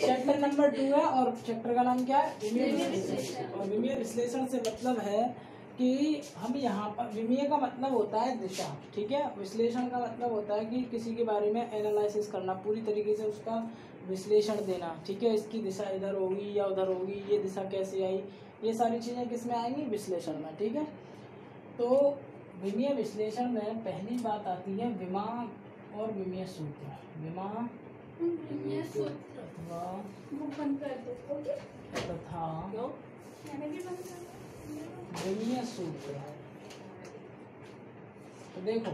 Chapter number two है और chapter का नाम क्या है? विमीय विश्लेषण। और विमीय विश्लेषण से मतलब है कि हम यहाँ पर विमीय का मतलब होता है दिशा ठीक है? विश्लेषण का मतलब होता है कि किसी के बारे में एनालिसिस करना पूरी तरीके से उसका विश्लेषण देना ठीक है? इसकी दिशा इधर होगी या उधर होगी ये दिशा कैसे आई? ये सारी चीज़ें किसमें आएँगी? विश्लेषण में ठीक है? तो विमीय विश्लेषण में पहली बात आती है विमा और विमीय सूत्र। विमा सूत्र। तथा विमीय सूत्र तो देखो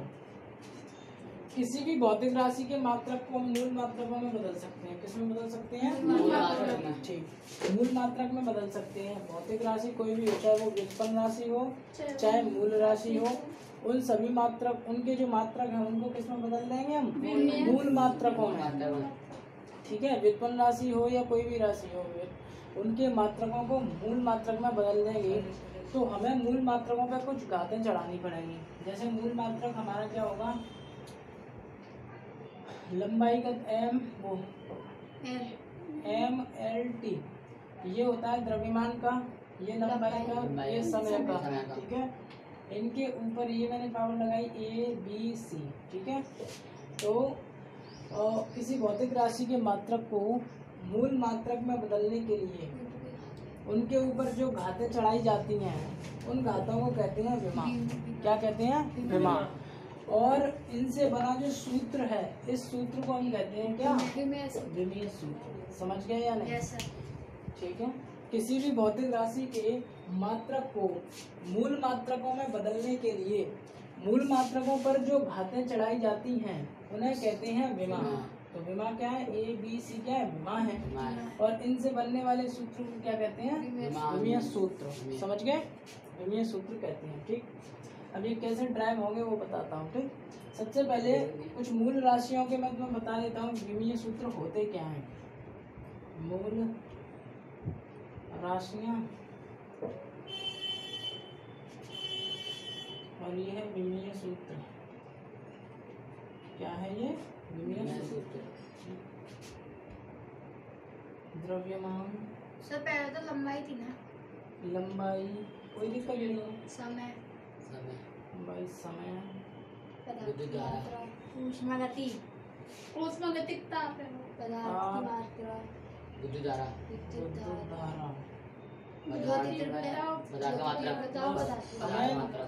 किसी भी भौतिक राशि के मात्रक को हम मूल मात्रकों में बदल सकते हैं। किसमें बदल सकते हैं? मूल मात्रक में। ठीक। मूल मात्रक में बदल सकते हैं। भौतिक राशि कोई भी हो चाहे वो व्युत्पन्न राशि हो चाहे मूल राशि हो उन सभी मात्रक उनके जो मात्रक हैं उनको किसमें बदल देंगे हम? मूल मात्रकों में। ठीक है व्युत्पन्न राशि हो या कोई भी राशि हो उनके मात्रकों को मूल मात्रक में बदल देंगे तो हमें मूल मात्रकों पर कुछ घातें चढ़ानी पड़ेंगी। जैसे मूल मात्रक हमारा क्या होगा? लंबाई का एम वो एम एल टी ये होता है द्रव्यमान का ये लंबाई का ये समय का ठीक है? इनके ऊपर ये मैंने पावर लगाई ए बी सी ठीक है? तो किसी भौतिक राशि के मात्रक को मूल मात्रक में बदलने के लिए उनके ऊपर जो घातें चढ़ाई जाती हैं उन घातों को कहते हैं विमा। क्या कहते हैं? विमा। और इनसे बना जो सूत्र है इस सूत्र को हम कहते हैं क्या? विमीय सूत्र। समझ गए या नहीं? यस ठीक है। किसी भी भौतिक राशि के मात्रक को मूल मात्रकों में बदलने के लिए मूल मात्रकों पर जो घातें चढ़ाई जाती हैं उन्हें कहते हैं विमा। तो विमा क्या है? ए बी सी क्या है? विमा है। और इनसे बनने वाले सूत्र को क्या कहते हैं? विमा। विमीय सूत्र। समझ गए? विमीय सूत्र कहते हैं ठीक? अब ये कैसे ड्राइव होंगे वो बताता हूँ ठीक? सबसे पहले कुछ मूल राशियों के मैं तुम्हें बता देता हूँ विमीय सूत्र होते क्या हैं। मूल राशियाँ। और ये है विमीय सूत्र। क्या है ये? द्रव्यमान। सर पहले तो लंबाई थी ना। लंबाई। कोई दिक्कत नहीं है समय। समय। लंबाई समय। पदार्थ विद्युत की धारा। मात्रा ऊष्मागति। पदार्थ हाँ। की मात्रा विद्युत धारा विद्युत धारा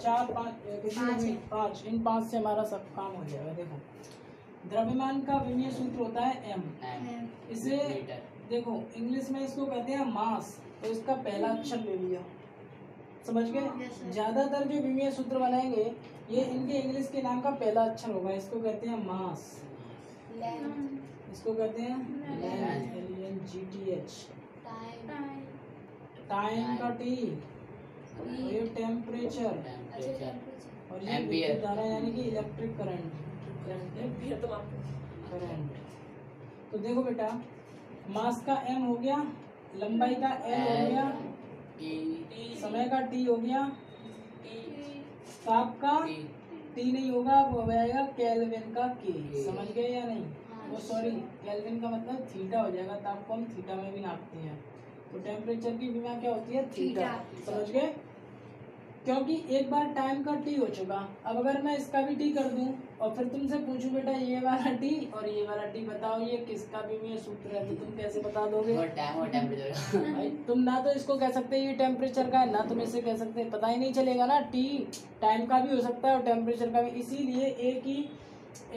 चार पाँच पाँच? है। इन पाँच से हमारा सब काम हो जाएगा देखो। द्रव्यमान का विमीय सूत्र होता है एम इसे देखो इंग्लिश में इसको कहते हैं मास तो इसका पहला अक्षर ले लिया। समझ गए? ज़्यादातर जो विमीय सूत्र बनाएँगे ये इनके इंग्लिश के नाम का पहला अक्षर होगा इसको कहते हैं मास। इसको कहते हैं. L N G T H time का टी और ये टेम्परेचर और ये विद्युत धारा यानी कि इलेक्ट्रिक करंट करंट तो देखो बेटा मास का एम हो गया लंबाई का एल हो गया समय का टी हो गया ताप का टी नहीं होगा वो हो जाएगा केल्विन का के समझ गए या नहीं। वो सॉरी केल्विन का मतलब थीटा हो जाएगा ताप को हम थीटा में भी नापते हैं। तो टेम्परेचर की विमा क्या होती है? थीटा। समझ गए? क्योंकि एक बार टाइम का टी हो चुका। अब अगर मैं इसका भी टी कर दूँ और फिर तुमसे पूछूँ बेटा ये वाला टी और ये वाला टी बताओ ये किसका विमीय सूत्र है तो तुम कैसे बता दोगे? और टाइम और टेम्परेचर भाई तुम ना तो इसको कह सकते ये टेम्परेचर का है ना तुम इसे कह सकते पता ही नहीं चलेगा ना। टी टाइम का भी हो सकता है और टेम्परेचर का भी। इसीलिए एक ही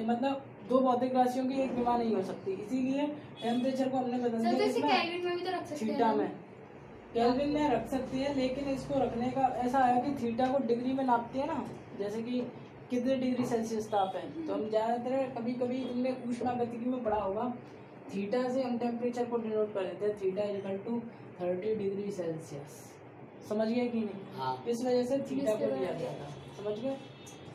मतलब दो भौतिक राशियों की एक विमा नहीं हो सकती। इसीलिए टेम्परेचर को हमने बदल दिया जैसे में भी तो रख सकते हैं थीटा में। केल्विन में रख सकते हैं लेकिन इसको रखने का ऐसा है कि थीटा को डिग्री में नापते हैं ना। जैसे कि कितने डिग्री सेल्सियस ताप है। तो हम ज़्यादातर कभी कभी तुमने ऊष्मा गतिकी में पढ़ा होगा। थीटा से हम टेम्परेचर को डिनोट कर देते हैं theta equal to thirty degree Celsius. समझ गए कि नहीं? हाँ। इस वजह से थीटा को लिया गया था समझ गए?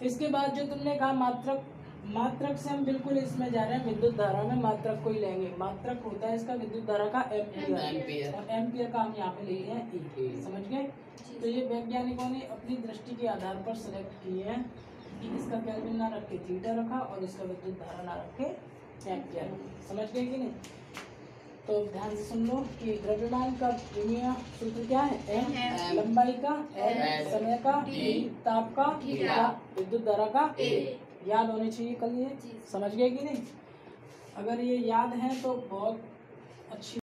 इसके बाद जो तुमने कहा मात्रक मात्रक से हम बिल्कुल इसमें जा रहे हैं विद्युत धारा में मात्रक को ही लेंगे। मात्रक होता है इसका विद्युत धारा का एम्पियर। एम्पियर। और एम्पियर का हम यहाँ पे ले हैं ई ई। समझ गए? तो ये वैज्ञानिकों ने अपनी दृष्टि के आधार पर सिलेक्ट किए हैं कि इसका केल्विन ना रख के थीटा रखा और इसका विद्युत धारा ना रख के एम्पियर समझ गए कि नहीं? तो ध्यान से सुन लो कि द्रव्यमान का विमीय सूत्र क्या है? एम लंबाई का L, समय का D, ताप का विद्युत धारा का A, याद होनी चाहिए कल ये? समझ गए कि नहीं? अगर ये याद है तो बहुत अच्छी